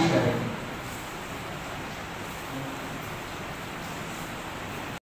action